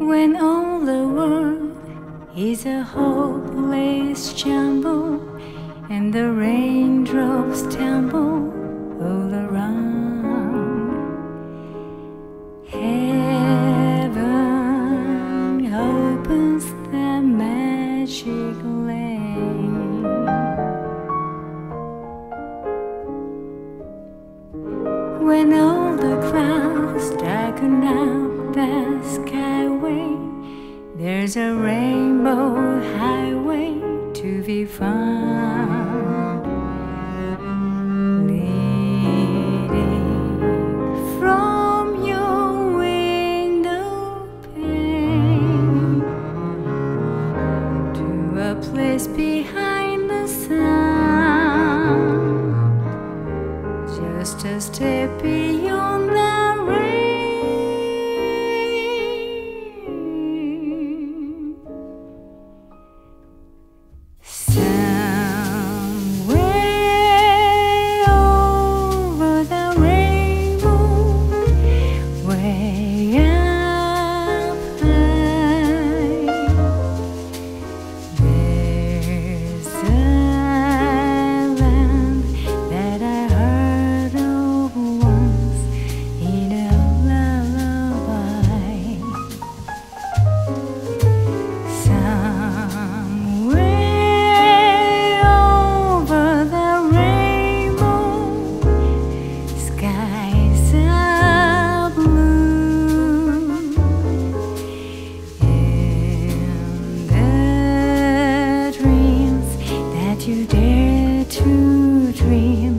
when all the world is a hopeless jumble and the raindrops tumble all around. Heaven opens the magic lane. When all the clouds darken out the skyway. There's a rainbow highway to be found. To you dare to dream.